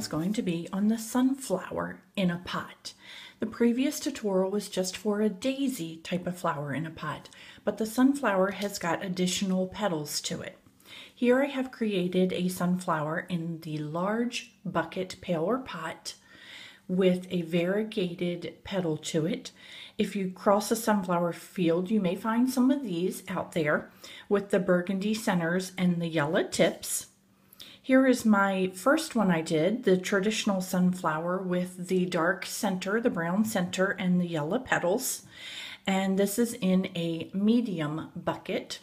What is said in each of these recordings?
is going to be on the sunflower in a pot. The previous tutorial was just for a daisy type of flower in a pot, but the sunflower has got additional petals to it. Here I have created a sunflower in the large bucket pail or pot with a variegated petal to it. If you cross a sunflower field, you may find some of these out there with the burgundy centers and the yellow tips. Here is my first one I did, the traditional sunflower with the dark center, the brown center, and the yellow petals. And this is in a medium bucket.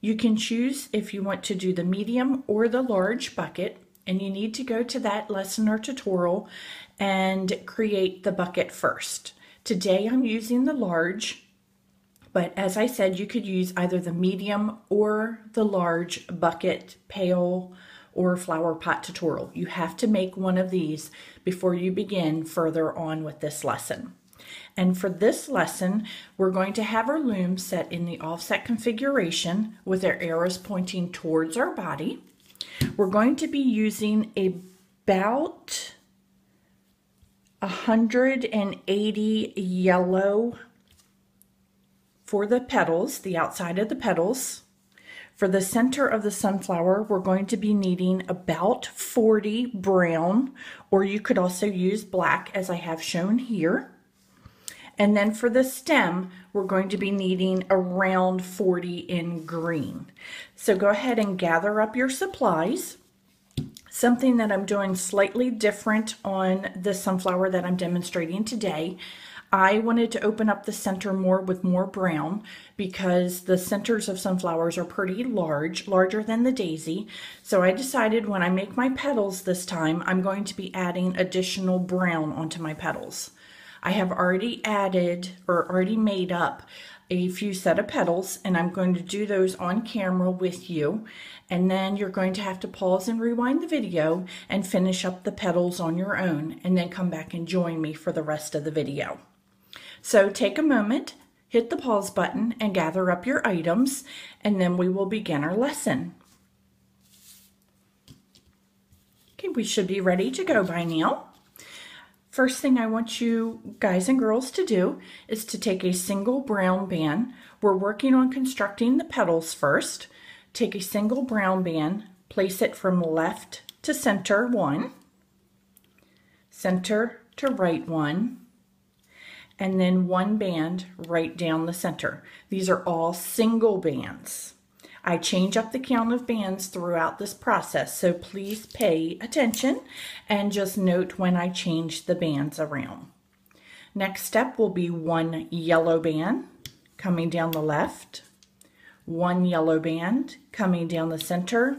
You can choose if you want to do the medium or the large bucket, and you need to go to that lesson or tutorial and create the bucket first. Today I'm using the large, but as I said, you could use either the medium or the large bucket, pail, or flower pot tutorial. You have to make one of these before you begin further on with this lesson. And for this lesson, we're going to have our loom set in the offset configuration with our arrows pointing towards our body. We're going to be using about 180 yellow for the petals, the outside of the petals. For the center of the sunflower, we're going to be needing about 40 brown, or you could also use black as I have shown here. And then for the stem, we're going to be needing around 40 in green. So go ahead and gather up your supplies. Something that I'm doing slightly different on the sunflower that I'm demonstrating today I wanted to open up the center more with more brown because the centers of sunflowers are pretty large, larger than the daisy. So I decided when I make my petals this time, I'm going to be adding additional brown onto my petals. I have already added or already made up a few set of petals and I'm going to do those on camera with you and then you're going to have to pause and rewind the video and finish up the petals on your own and then come back and join me for the rest of the video. So take a moment, hit the pause button and gather up your items and then we will begin our lesson. Okay, we should be ready to go by now. First thing I want you guys and girls to do is to take a single brown band. We're working on constructing the petals first. Take a single brown band, place it from left to center one, center to right one, and then one band right down the center. These are all single bands. I change up the count of bands throughout this process, so please pay attention and just note when I change the bands around. Next step will be one yellow band coming down the left, one yellow band coming down the center,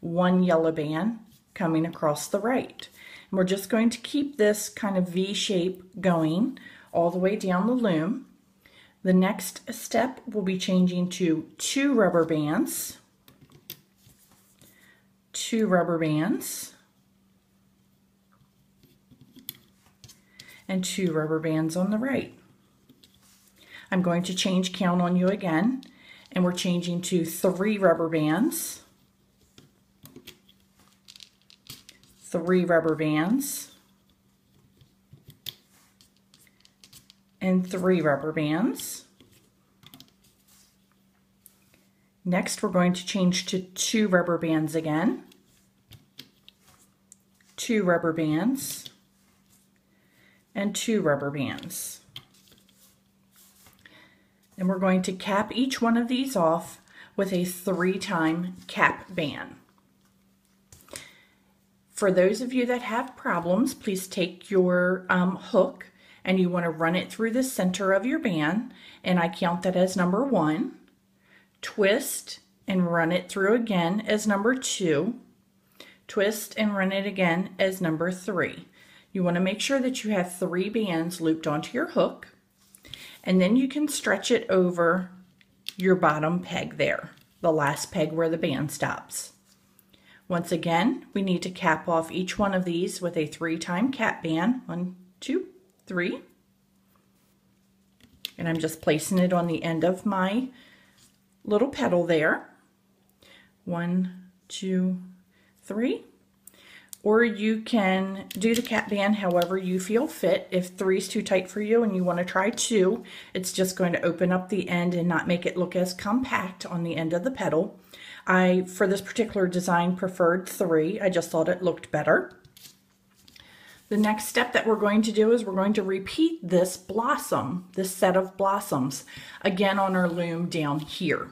one yellow band coming across the right. And we're just going to keep this kind of V shape going all the way down the loom. The next step will be changing to two rubber bands, two rubber bands, and two rubber bands on the right. I'm going to change count on you again, and we're changing to three rubber bands, three rubber bands, and three rubber bands. Next, we're going to change to two rubber bands again, two rubber bands, and two rubber bands. And we're going to cap each one of these off with a three-time cap band. For those of you that have problems, please take your um, hook and you want to run it through the center of your band and I count that as number one. Twist and run it through again as number two. Twist and run it again as number three. You want to make sure that you have three bands looped onto your hook and then you can stretch it over your bottom peg there, the last peg where the band stops. Once again, we need to cap off each one of these with a three-time cap band. One, two, three. And I'm just placing it on the end of my little petal there. One, two, three. or you can do the cap band however you feel fit. If three is too tight for you and you want to try two, it's just going to open up the end and not make it look as compact on the end of the petal. I, for this particular design, preferred three. I just thought it looked better. The next step that we're going to do is we're going to repeat this blossom, this set of blossoms, again on our loom down here.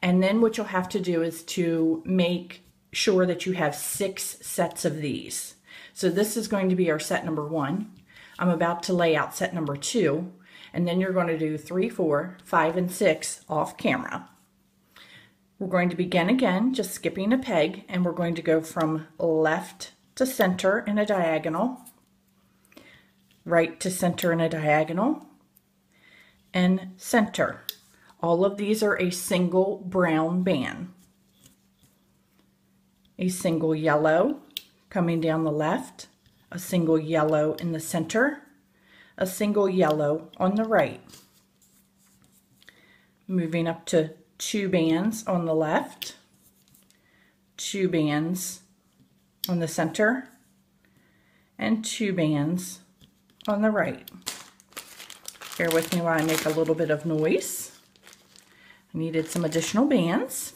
And then what you'll have to do is to make sure that you have six sets of these. So this is going to be our set number one. I'm about to lay out set number two, and then you're going to do three, four, five, and six off camera. We're going to begin again, just skipping a peg, and we're going to go from left to center in a diagonal, right to center in a diagonal, and center. All of these are a single brown band. A single yellow coming down the left, a single yellow in the center, a single yellow on the right. Moving up to two bands on the left, two bands on the center, and two bands on the right. Bear with me while I make a little bit of noise. I needed some additional bands.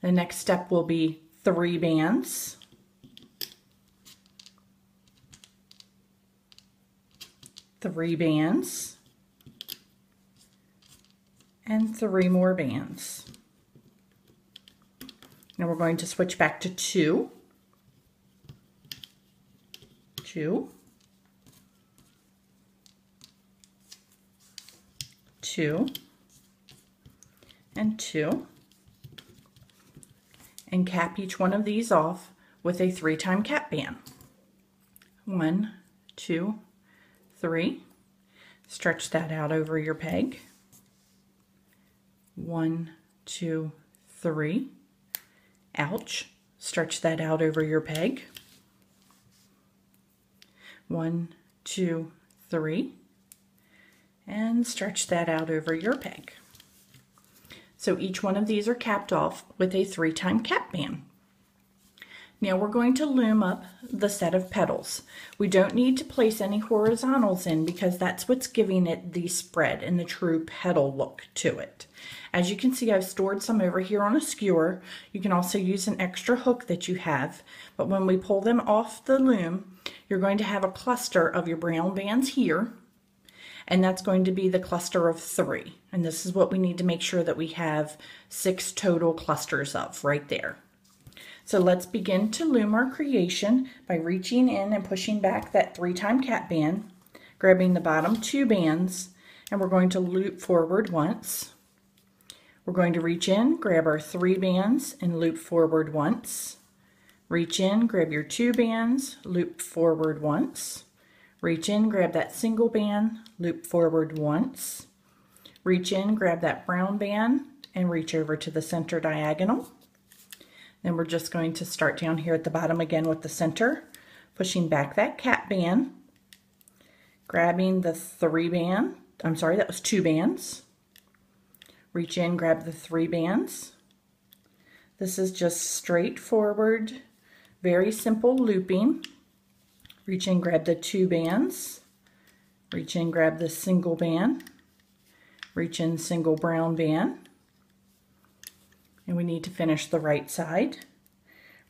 The next step will be three bands. Three bands and three more bands. Now we're going to switch back to two, two, two, and two, and cap each one of these off with a three-time cap band. One, two, three. Stretch that out over your peg one, two, three. Ouch. Stretch that out over your peg. One, two, three. And stretch that out over your peg. So each one of these are capped off with a three-time cap band. Now we're going to loom up the set of petals. We don't need to place any horizontals in because that's what's giving it the spread and the true petal look to it. As you can see, I've stored some over here on a skewer. You can also use an extra hook that you have, but when we pull them off the loom, you're going to have a cluster of your brown bands here, and that's going to be the cluster of three. And this is what we need to make sure that we have six total clusters of right there. So let's begin to loom our creation by reaching in and pushing back that three-time cap band, grabbing the bottom two bands, and we're going to loop forward once. We're going to reach in, grab our three bands, and loop forward once. Reach in, grab your two bands, loop forward once. Reach in, grab that single band, loop forward once. Reach in, grab that brown band, and reach over to the center diagonal. Then we're just going to start down here at the bottom again with the center, pushing back that cap band, grabbing the three band, I'm sorry, that was two bands, Reach in, grab the three bands. This is just straightforward, very simple looping. Reach in, grab the two bands. Reach in, grab the single band. Reach in, single brown band. And we need to finish the right side.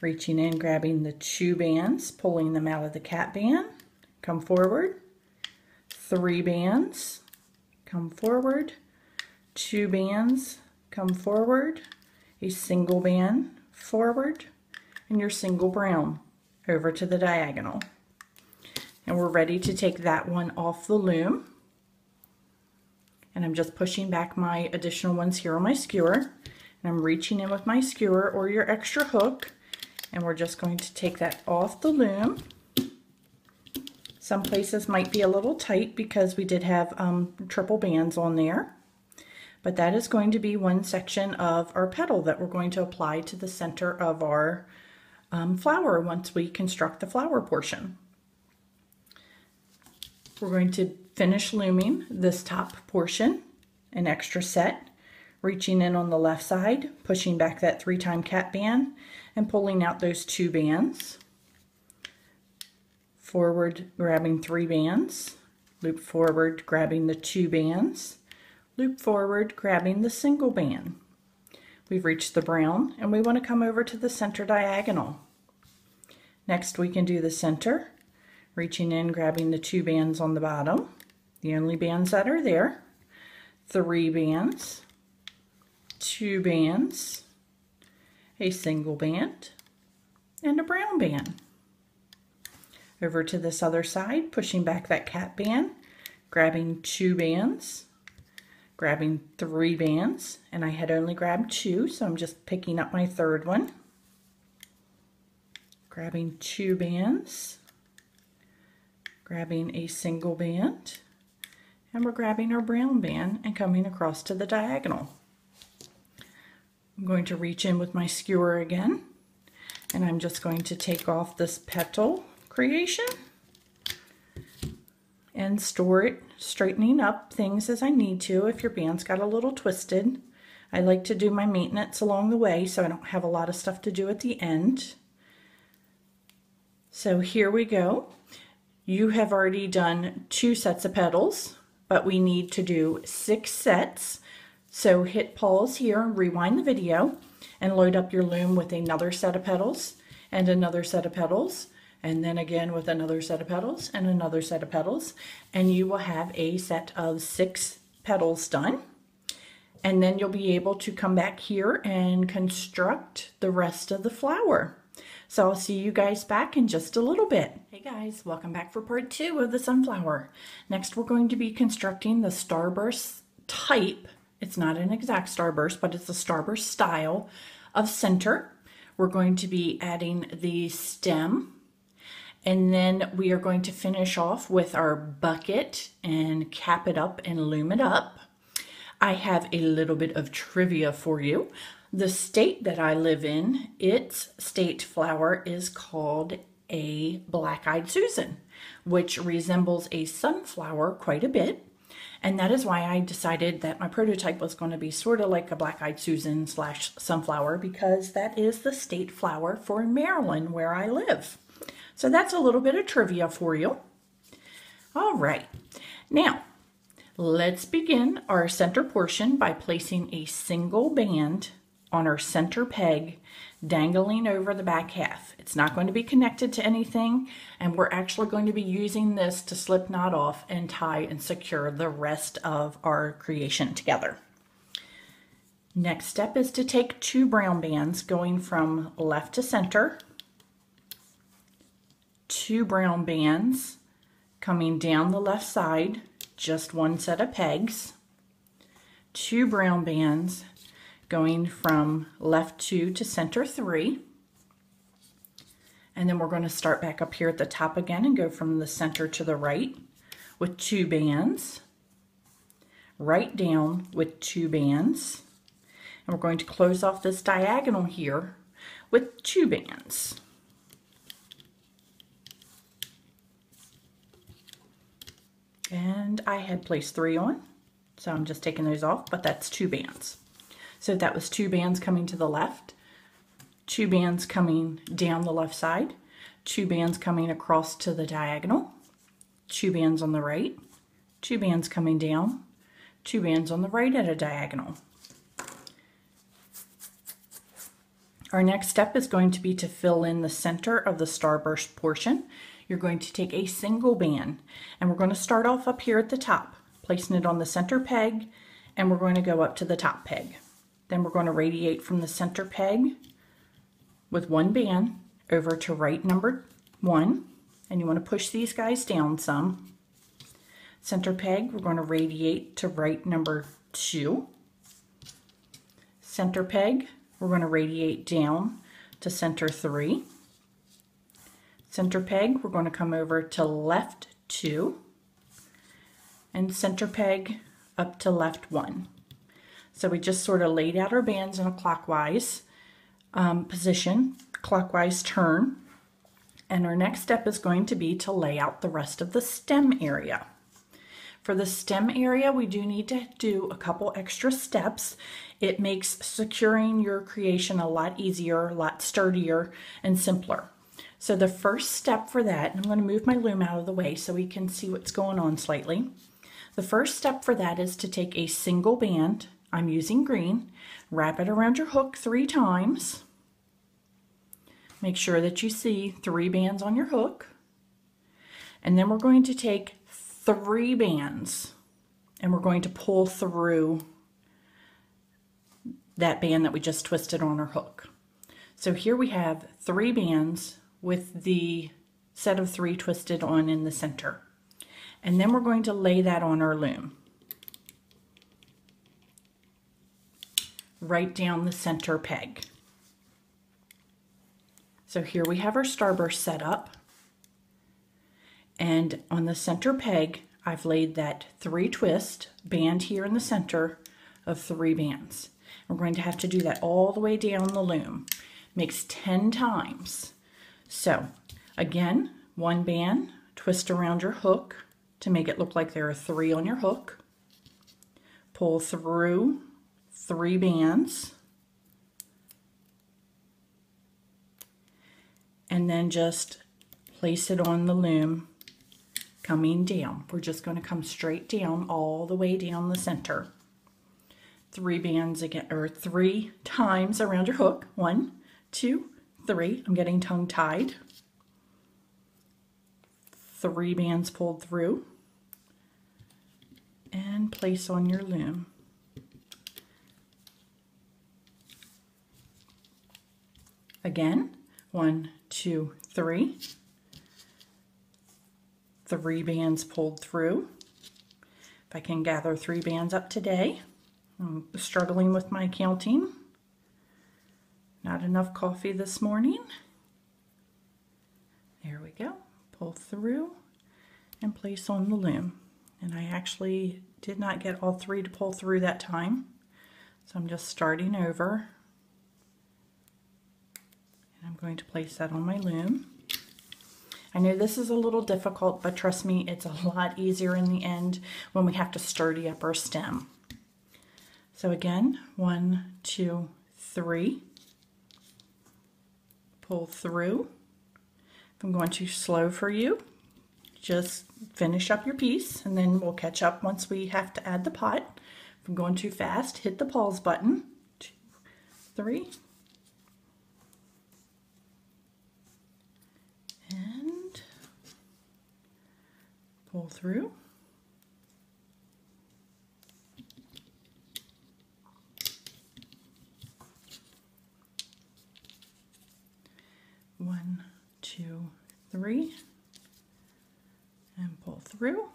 Reaching in, grabbing the two bands, pulling them out of the cap band. Come forward. Three bands. Come forward two bands come forward, a single band forward, and your single brown over to the diagonal. And we're ready to take that one off the loom. And I'm just pushing back my additional ones here on my skewer. And I'm reaching in with my skewer or your extra hook. And we're just going to take that off the loom. Some places might be a little tight because we did have um, triple bands on there but that is going to be one section of our petal that we're going to apply to the center of our um, flower once we construct the flower portion. We're going to finish looming this top portion, an extra set, reaching in on the left side, pushing back that three-time cap band, and pulling out those two bands. Forward, grabbing three bands. Loop forward, grabbing the two bands. Loop forward, grabbing the single band. We've reached the brown and we want to come over to the center diagonal. Next we can do the center, reaching in, grabbing the two bands on the bottom, the only bands that are there, three bands, two bands, a single band, and a brown band. Over to this other side, pushing back that cap band, grabbing two bands, grabbing three bands, and I had only grabbed two, so I'm just picking up my third one. Grabbing two bands, grabbing a single band, and we're grabbing our brown band and coming across to the diagonal. I'm going to reach in with my skewer again, and I'm just going to take off this petal creation and store it, straightening up things as I need to if your band's got a little twisted. I like to do my maintenance along the way so I don't have a lot of stuff to do at the end. So here we go. You have already done two sets of petals, but we need to do six sets. So hit pause here and rewind the video and load up your loom with another set of petals and another set of petals and then again with another set of petals and another set of petals and you will have a set of six petals done and then you'll be able to come back here and construct the rest of the flower. So I'll see you guys back in just a little bit. Hey guys, welcome back for part two of the sunflower. Next we're going to be constructing the starburst type. It's not an exact starburst, but it's a starburst style of center. We're going to be adding the stem and then we are going to finish off with our bucket and cap it up and loom it up. I have a little bit of trivia for you. The state that I live in, its state flower is called a black-eyed Susan, which resembles a sunflower quite a bit. And that is why I decided that my prototype was going to be sort of like a black-eyed Susan slash sunflower because that is the state flower for Maryland where I live. So that's a little bit of trivia for you. All right, now let's begin our center portion by placing a single band on our center peg dangling over the back half. It's not going to be connected to anything and we're actually going to be using this to slip knot off and tie and secure the rest of our creation together. Next step is to take two brown bands going from left to center two brown bands coming down the left side, just one set of pegs, two brown bands going from left two to center three, and then we're going to start back up here at the top again and go from the center to the right with two bands, right down with two bands, and we're going to close off this diagonal here with two bands. And I had placed three on so I'm just taking those off but that's two bands. So that was two bands coming to the left two bands coming down the left side two bands coming across to the diagonal two bands on the right two bands coming down two bands on the right at a diagonal. Our next step is going to be to fill in the center of the starburst portion you're going to take a single band and we're going to start off up here at the top, placing it on the center peg and we're going to go up to the top peg. Then we're going to radiate from the center peg with one band over to right number one and you want to push these guys down some. Center peg, we're going to radiate to right number two. Center peg, we're going to radiate down to center three center peg, we're going to come over to left two, and center peg up to left one. So we just sort of laid out our bands in a clockwise um, position, clockwise turn, and our next step is going to be to lay out the rest of the stem area. For the stem area, we do need to do a couple extra steps. It makes securing your creation a lot easier, a lot sturdier, and simpler. So the first step for that, and I'm going to move my loom out of the way so we can see what's going on slightly. The first step for that is to take a single band, I'm using green, wrap it around your hook three times. Make sure that you see three bands on your hook. And then we're going to take three bands and we're going to pull through that band that we just twisted on our hook. So here we have three bands with the set of three twisted on in the center. And then we're going to lay that on our loom. Right down the center peg. So here we have our starburst set up. And on the center peg, I've laid that three twist band here in the center of three bands. We're going to have to do that all the way down the loom. Makes 10 times. So again, one band, twist around your hook to make it look like there are three on your hook. Pull through three bands. And then just place it on the loom coming down. We're just going to come straight down all the way down the center. Three bands again, or three times around your hook. One, two, three. I'm getting tongue tied. Three bands pulled through. And place on your loom. Again, one, two, three three bands pulled through. If I can gather three bands up today. I'm struggling with my counting. Not enough coffee this morning. There we go. Pull through and place on the loom. And I actually did not get all three to pull through that time. So I'm just starting over. And I'm going to place that on my loom. I know this is a little difficult, but trust me, it's a lot easier in the end when we have to sturdy up our stem. So again, one, two, three. Pull through. If I'm going too slow for you, just finish up your piece and then we'll catch up once we have to add the pot. If I'm going too fast, hit the pause button. Two, three, And pull through. One, two, three, and pull through.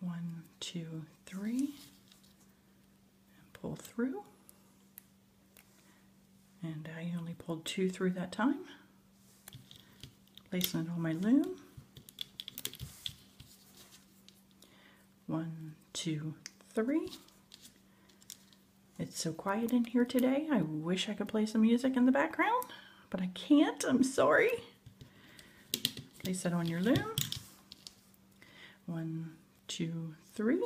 One, two, three, and pull through and I only pulled two through that time. Placing it on my loom. One, two, three. It's so quiet in here today. I wish I could play some music in the background, but I can't. I'm sorry. Place it on your loom. One, two, three.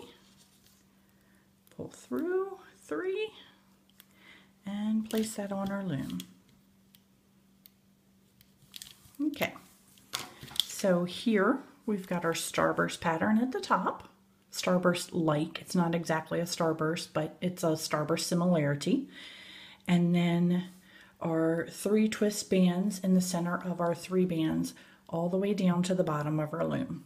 Pull through, three and place that on our loom. Okay, so here we've got our starburst pattern at the top. Starburst-like, it's not exactly a starburst, but it's a starburst similarity. And then our three twist bands in the center of our three bands all the way down to the bottom of our loom.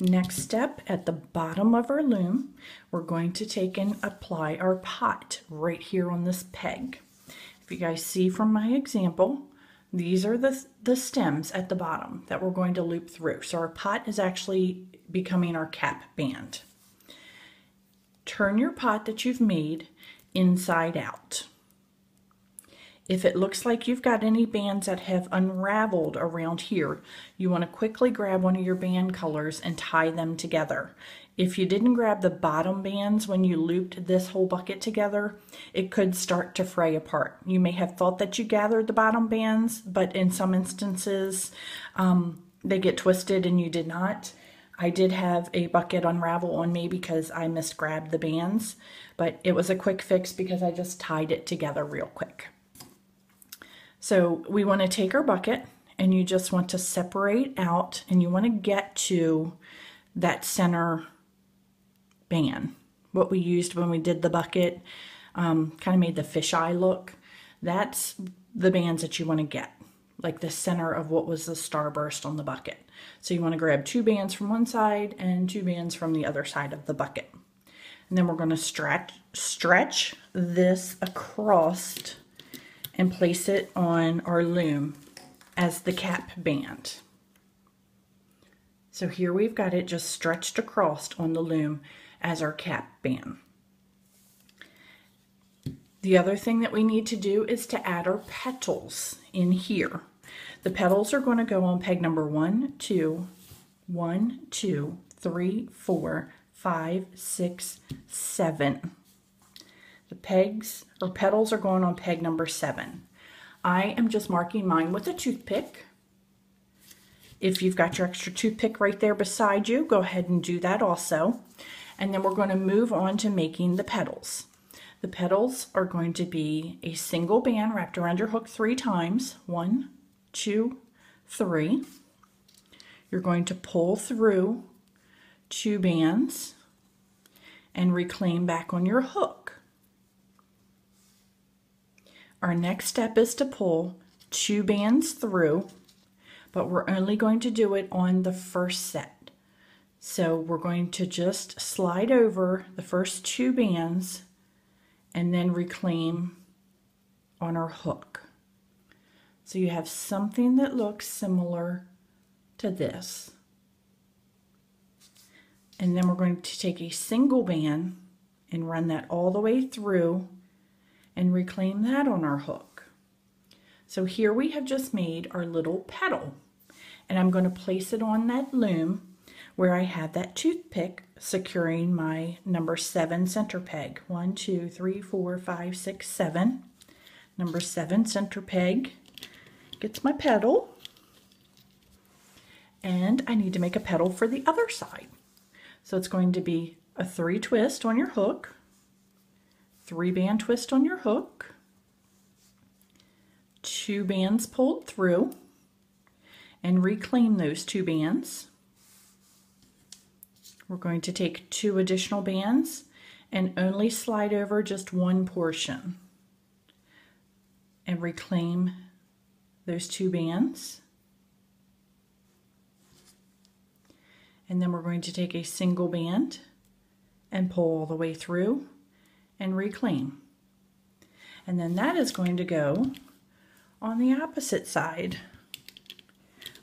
Next step, at the bottom of our loom, we're going to take and apply our pot right here on this peg. If you guys see from my example, these are the, the stems at the bottom that we're going to loop through. So our pot is actually becoming our cap band. Turn your pot that you've made inside out. If it looks like you've got any bands that have unraveled around here, you want to quickly grab one of your band colors and tie them together. If you didn't grab the bottom bands when you looped this whole bucket together, it could start to fray apart. You may have thought that you gathered the bottom bands, but in some instances, um, they get twisted and you did not. I did have a bucket unravel on me because I misgrabbed the bands, but it was a quick fix because I just tied it together real quick. So we want to take our bucket and you just want to separate out and you want to get to that center band. What we used when we did the bucket um, kind of made the fisheye look. That's the bands that you want to get, like the center of what was the starburst on the bucket. So you want to grab two bands from one side and two bands from the other side of the bucket. And then we're going to stretch, stretch this across and place it on our loom as the cap band. So here we've got it just stretched across on the loom as our cap band. The other thing that we need to do is to add our petals in here. The petals are going to go on peg number one, two, one, two, three, four, five, six, seven. The pegs or petals are going on peg number seven. I am just marking mine with a toothpick. If you've got your extra toothpick right there beside you, go ahead and do that also. And then we're going to move on to making the petals. The petals are going to be a single band wrapped around your hook three times. One, two, three. You're going to pull through two bands and reclaim back on your hook. Our next step is to pull two bands through, but we're only going to do it on the first set. So we're going to just slide over the first two bands and then reclaim on our hook. So you have something that looks similar to this. And then we're going to take a single band and run that all the way through and reclaim that on our hook. So here we have just made our little petal and I'm going to place it on that loom where I have that toothpick securing my number seven center peg. One, two, three, four, five, six, seven. Number seven center peg gets my petal. And I need to make a petal for the other side. So it's going to be a three twist on your hook, three band twist on your hook, two bands pulled through, and reclaim those two bands we're going to take two additional bands and only slide over just one portion and reclaim those two bands. And then we're going to take a single band and pull all the way through and reclaim. And then that is going to go on the opposite side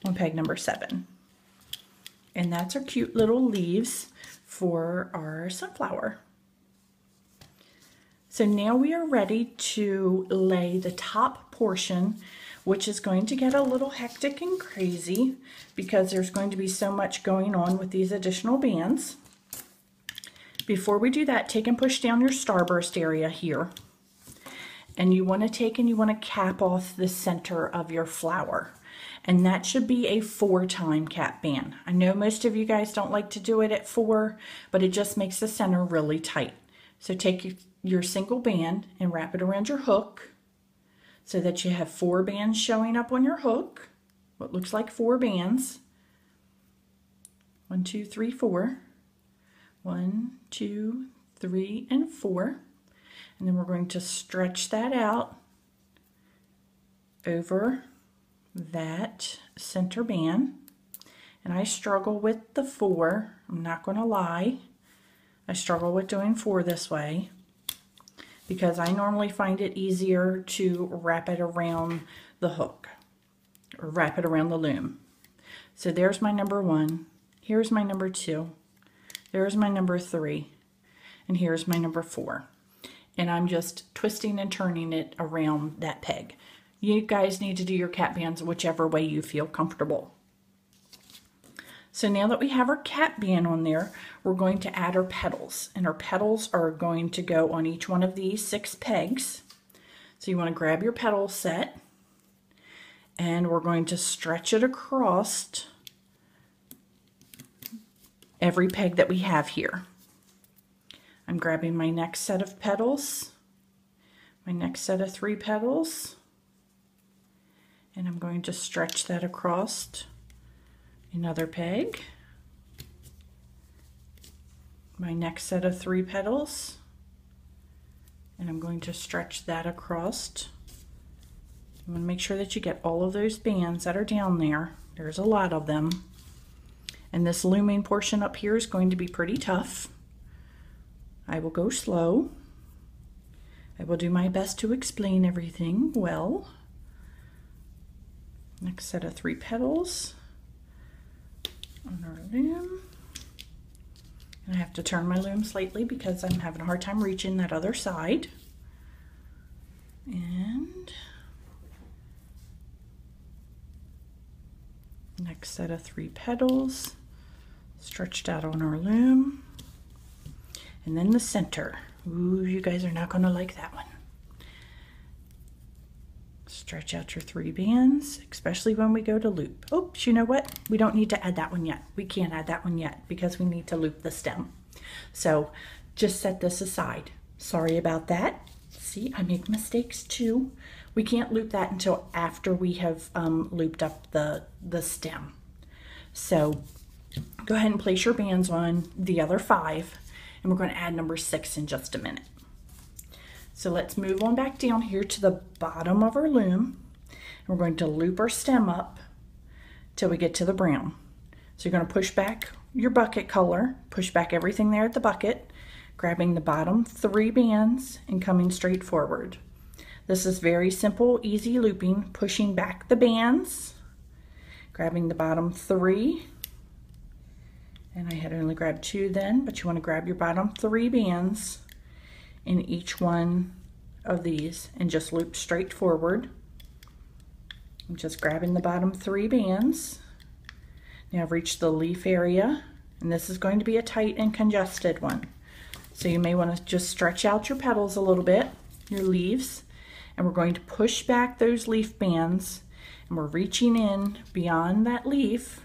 on peg number seven. And that's our cute little leaves for our sunflower. So now we are ready to lay the top portion, which is going to get a little hectic and crazy because there's going to be so much going on with these additional bands. Before we do that, take and push down your starburst area here. And you want to take and you want to cap off the center of your flower and that should be a four time cap band. I know most of you guys don't like to do it at four, but it just makes the center really tight. So take your single band and wrap it around your hook so that you have four bands showing up on your hook, what looks like four bands. One, two, three, four. One, two, three, and four. And then we're going to stretch that out over that center band. And I struggle with the four I'm not going to lie. I struggle with doing four this way because I normally find it easier to wrap it around the hook or wrap it around the loom. So there's my number one here's my number two there's my number three and here's my number four. And I'm just twisting and turning it around that peg. You guys need to do your cap bands whichever way you feel comfortable. So now that we have our cap band on there, we're going to add our petals. And our petals are going to go on each one of these six pegs. So you want to grab your petal set and we're going to stretch it across every peg that we have here. I'm grabbing my next set of petals, my next set of three petals, and I'm going to stretch that across another peg, my next set of three petals, and I'm going to stretch that across. You want to make sure that you get all of those bands that are down there. There's a lot of them. And this looming portion up here is going to be pretty tough. I will go slow. I will do my best to explain everything well. Next set of three petals on our loom. And I have to turn my loom slightly because I'm having a hard time reaching that other side. And next set of three petals stretched out on our loom. And then the center. Ooh, you guys are not going to like that one. Stretch out your three bands, especially when we go to loop. Oops, you know what? We don't need to add that one yet. We can't add that one yet because we need to loop the stem. So just set this aside. Sorry about that. See, I make mistakes too. We can't loop that until after we have um, looped up the, the stem. So go ahead and place your bands on the other five and we're going to add number six in just a minute. So let's move on back down here to the bottom of our loom. We're going to loop our stem up till we get to the brown. So you're going to push back your bucket color, push back everything there at the bucket, grabbing the bottom three bands and coming straight forward. This is very simple, easy looping, pushing back the bands, grabbing the bottom three, and I had only grabbed two then, but you want to grab your bottom three bands in each one of these and just loop straight forward. I'm just grabbing the bottom three bands. Now I've reached the leaf area and this is going to be a tight and congested one. So you may want to just stretch out your petals a little bit, your leaves, and we're going to push back those leaf bands and we're reaching in beyond that leaf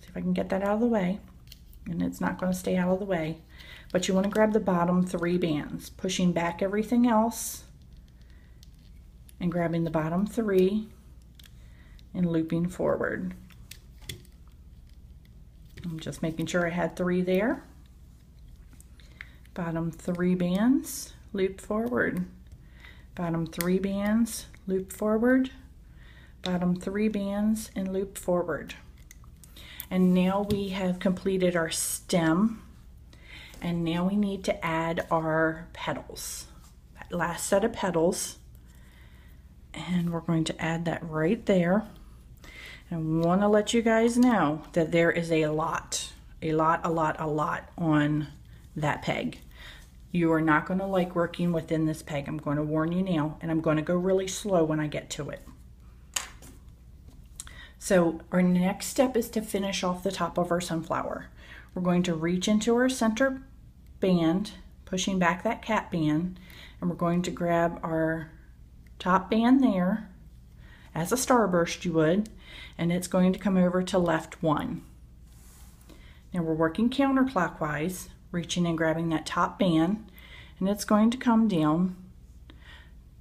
See if I can get that out of the way. And it's not going to stay out of the way. But you want to grab the bottom three bands, pushing back everything else and grabbing the bottom three and looping forward. I'm just making sure I had three there. Bottom three bands, loop forward. Bottom three bands, loop forward. Bottom three bands and loop forward. And now we have completed our stem. And now we need to add our petals. That last set of petals. And we're going to add that right there. And I want to let you guys know that there is a lot, a lot, a lot, a lot on that peg. You are not going to like working within this peg. I'm going to warn you now, and I'm going to go really slow when I get to it. So our next step is to finish off the top of our sunflower. We're going to reach into our center band, pushing back that cap band, and we're going to grab our top band there as a starburst you would, and it's going to come over to left one. Now we're working counterclockwise, reaching and grabbing that top band, and it's going to come down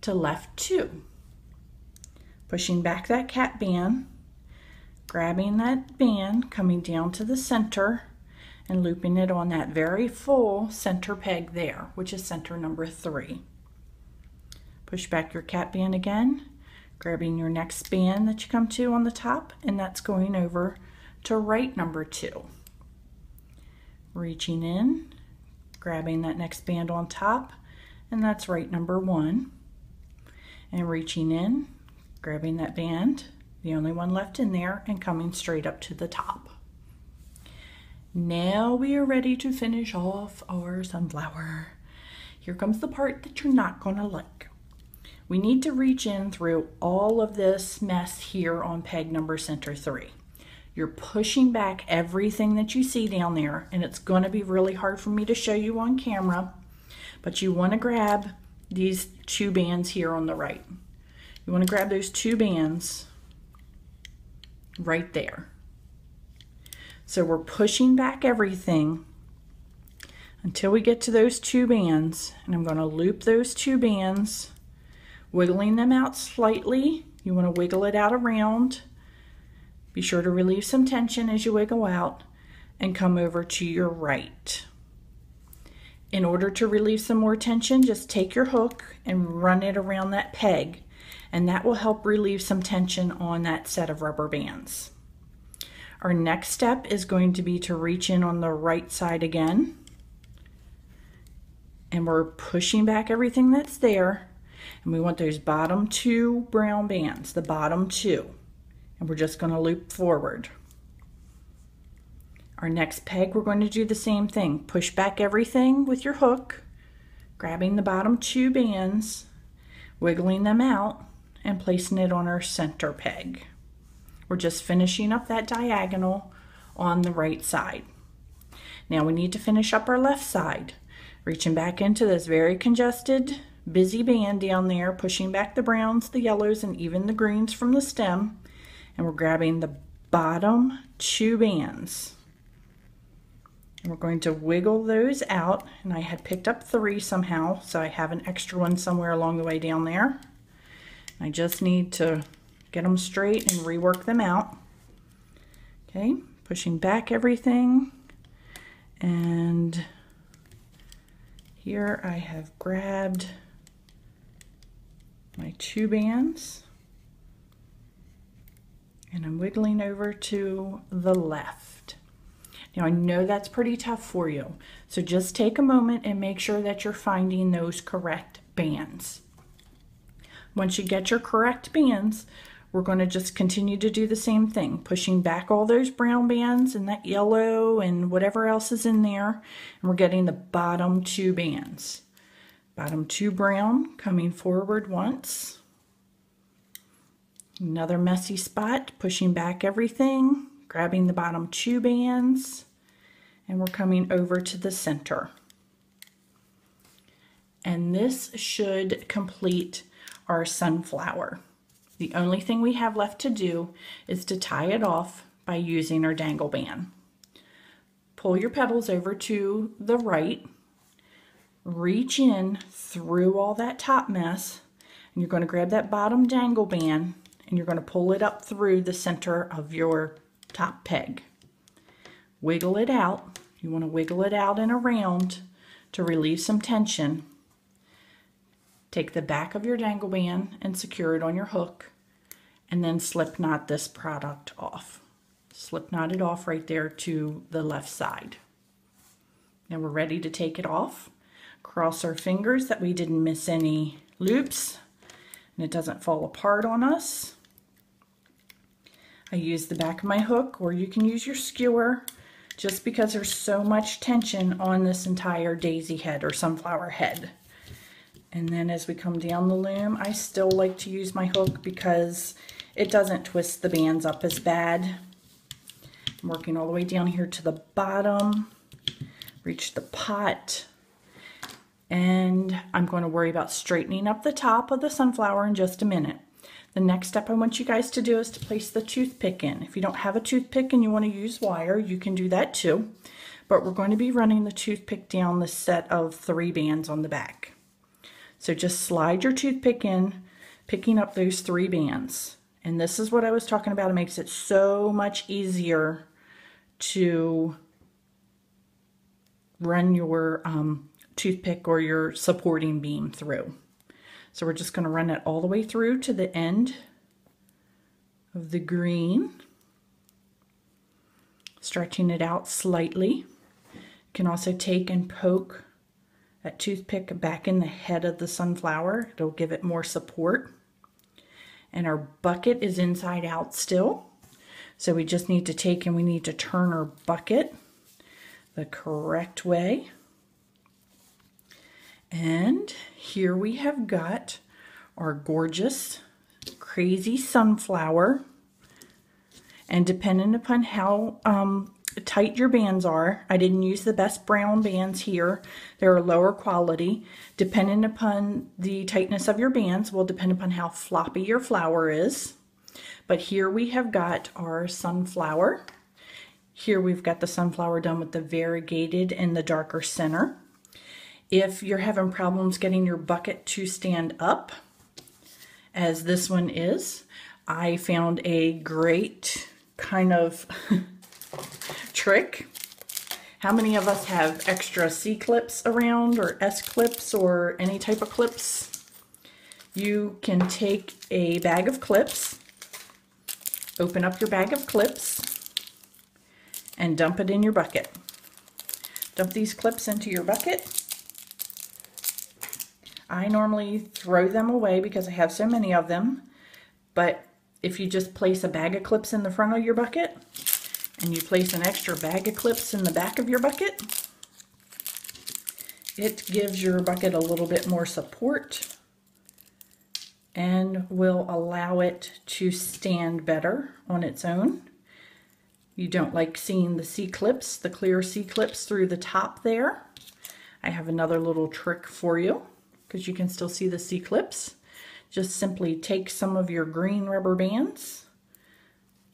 to left two. Pushing back that cap band, grabbing that band, coming down to the center, and looping it on that very full center peg there, which is center number three. Push back your cap band again, grabbing your next band that you come to on the top, and that's going over to right number two. Reaching in, grabbing that next band on top, and that's right number one. And reaching in, grabbing that band, the only one left in there, and coming straight up to the top. Now we are ready to finish off our sunflower. Here comes the part that you're not to like. We need to reach in through all of this mess here on peg number center three. You're pushing back everything that you see down there, and it's going to be really hard for me to show you on camera, but you want to grab these two bands here on the right. You want to grab those two bands right there. So we're pushing back everything until we get to those two bands, and I'm going to loop those two bands, wiggling them out slightly. You want to wiggle it out around be sure to relieve some tension as you wiggle out and come over to your right. In order to relieve some more tension, just take your hook and run it around that peg, and that will help relieve some tension on that set of rubber bands. Our next step is going to be to reach in on the right side again, and we're pushing back everything that's there, and we want those bottom two brown bands, the bottom two and we're just going to loop forward. Our next peg, we're going to do the same thing. Push back everything with your hook, grabbing the bottom two bands, wiggling them out, and placing it on our center peg. We're just finishing up that diagonal on the right side. Now we need to finish up our left side. Reaching back into this very congested, busy band down there, pushing back the browns, the yellows, and even the greens from the stem and we're grabbing the bottom two bands. And we're going to wiggle those out and I had picked up three somehow so I have an extra one somewhere along the way down there. I just need to get them straight and rework them out. Okay, pushing back everything and here I have grabbed my two bands and I'm wiggling over to the left. Now I know that's pretty tough for you, so just take a moment and make sure that you're finding those correct bands. Once you get your correct bands, we're going to just continue to do the same thing, pushing back all those brown bands and that yellow and whatever else is in there, and we're getting the bottom two bands. Bottom two brown, coming forward once, Another messy spot, pushing back everything, grabbing the bottom two bands, and we're coming over to the center. And this should complete our sunflower. The only thing we have left to do is to tie it off by using our dangle band. Pull your petals over to the right, reach in through all that top mess, and you're going to grab that bottom dangle band and you're going to pull it up through the center of your top peg. Wiggle it out. You want to wiggle it out and around to relieve some tension. Take the back of your dangle band and secure it on your hook and then slip knot this product off. Slip knot it off right there to the left side. Now we're ready to take it off. Cross our fingers that we didn't miss any loops and it doesn't fall apart on us. I use the back of my hook or you can use your skewer just because there's so much tension on this entire daisy head or sunflower head. And then as we come down the loom, I still like to use my hook because it doesn't twist the bands up as bad. I'm working all the way down here to the bottom, reach the pot, and I'm going to worry about straightening up the top of the sunflower in just a minute. The next step I want you guys to do is to place the toothpick in. If you don't have a toothpick and you want to use wire, you can do that too. But we're going to be running the toothpick down the set of three bands on the back. So just slide your toothpick in, picking up those three bands. And this is what I was talking about. It makes it so much easier to run your um, toothpick or your supporting beam through. So we're just going to run it all the way through to the end of the green, stretching it out slightly. You can also take and poke that toothpick back in the head of the sunflower. It'll give it more support. And our bucket is inside out still. So we just need to take and we need to turn our bucket the correct way And here we have got our gorgeous crazy sunflower. And depending upon how um, tight your bands are, I didn't use the best brown bands here. They're a lower quality. Depending upon the tightness of your bands will depend upon how floppy your flower is. But here we have got our sunflower. Here we've got the sunflower done with the variegated and the darker center. If you're having problems getting your bucket to stand up, as this one is, I found a great kind of trick. How many of us have extra C-clips around or S-clips or any type of clips? You can take a bag of clips, open up your bag of clips, and dump it in your bucket. Dump these clips into your bucket. I normally throw them away because I have so many of them, but if you just place a bag of clips in the front of your bucket and you place an extra bag of clips in the back of your bucket, it gives your bucket a little bit more support and will allow it to stand better on its own. You don't like seeing the C-clips, the clear C-clips through the top there. I have another little trick for you because you can still see the C-clips. Just simply take some of your green rubber bands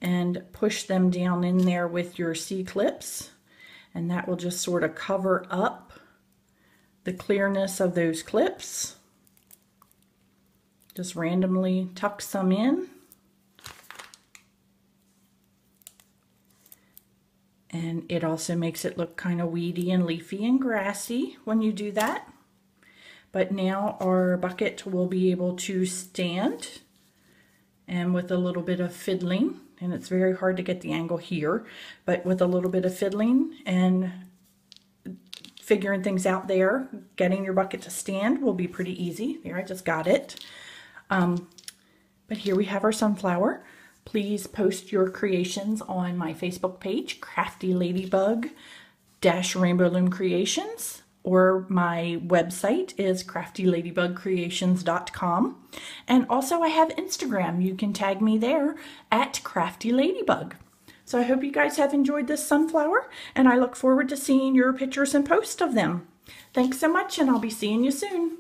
and push them down in there with your C-clips and that will just sort of cover up the clearness of those clips. Just randomly tuck some in And it also makes it look kind of weedy and leafy and grassy when you do that. But now our bucket will be able to stand and with a little bit of fiddling, and it's very hard to get the angle here, but with a little bit of fiddling and figuring things out there, getting your bucket to stand will be pretty easy. There, I just got it. Um, but here we have our sunflower. Please post your creations on my Facebook page, Crafty Ladybug dash Rainbow Loom Creations, or my website is craftyladybugcreations.com. And also I have Instagram. You can tag me there at craftyladybug. So I hope you guys have enjoyed this sunflower, and I look forward to seeing your pictures and posts of them. Thanks so much, and I'll be seeing you soon.